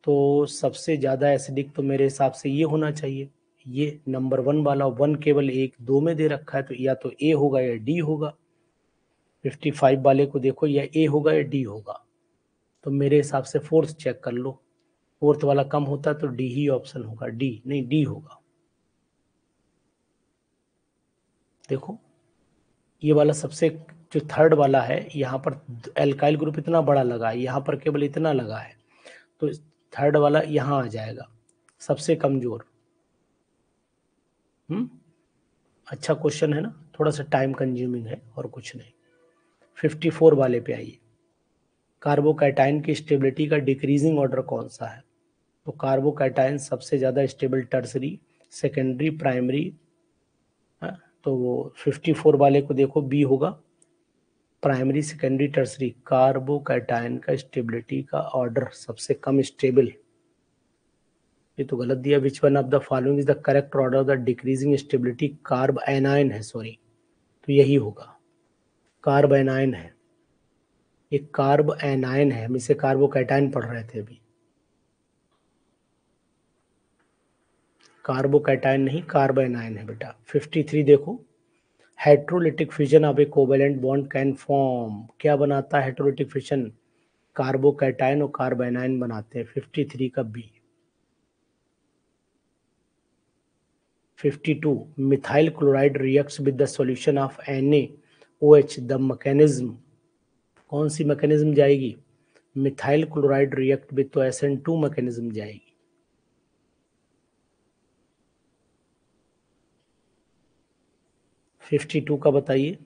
तो सबसे ज़्यादा एसिडिक तो मेरे हिसाब से ये होना चाहिए। ये नंबर वन वाला वन केवल एक, दो में दे रखा है तो या तो ए होगा या डी होगा। फिफ्टी फाइव वाले को देखो, या ए होगा या डी होगा। तो मेरे हिसाब से फोर्थ चेक कर लो। फोर्थ वाला कम होता है तो डी ही ऑप्शन होगा डी नहीं डी होगा। देखो, ये वाला सबसे जो थर्ड वाला है, यहाँ पर एल्काइल ग्रुप इतना बड़ा लगा है यहाँ पर केवल इतना लगा है तो थर्ड वाला यहाँ आ जाएगा, सबसे कमज़ोर। हम्म? अच्छा क्वेश्चन है ना, थोड़ा सा टाइम कंज्यूमिंग है और कुछ नहीं। फिफ्टी फोर वाले पे आइए। कार्बोकैटाइन की स्टेबिलिटी का डिक्रीजिंग ऑर्डर कौन सा है? तो कार्बोकैटाइन सबसे ज़्यादा स्टेबल टर्सरी सेकेंडरी प्राइमरी तो वो 54 वाले को देखो बी होगा। प्राइमरी सेकेंडरी टर्सरी कार्बोकैटायन का स्टेबिलिटी का ऑर्डर सबसे कम स्टेबल ये तो गलत दिया। Which one of the following is the correct order of the decreasing stability carbanion है सॉरी तो यही होगा। कार्ब एनाइन है। एक कार्ब एनाइन है। हम इसे कार्बोकैटाइन पढ़ रहे थे अभी। कार्बोकैटाइन नहीं कार्ब एनाइन है बेटा। 53 देखो। Heterolytic fusion of a covalent bond can form क्या बनाता है हेट्रोलिटिक फ्यूजन कार्बोकैटाइन और कार्बोनाइन बनाते हैं। 53 का B 52 methyl chloride reacts with the solution of NaOH the mechanism कौन सी मैकेनिज्म जाएगी? मिथाइल क्लोराइड रिएक्ट विद तो SN2 मैकेनिज्म जाएगी। फिफ्टी टू का बताइए।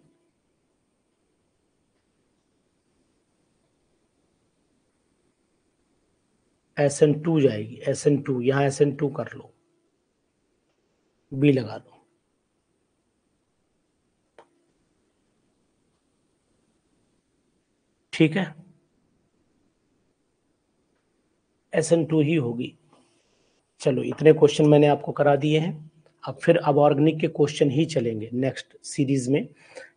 एस एन टू जाएगी एस एन टू यहाँ एस एन टू कर लो। बी लगा दो। ठीक है? एस एन टू ही होगी। चलो, इतने क्वेश्चन मैंने आपको करा दिए हैं। अब फिर अब ऑर्गेनिक के क्वेश्चन ही चलेंगे नेक्स्ट सीरीज़ में।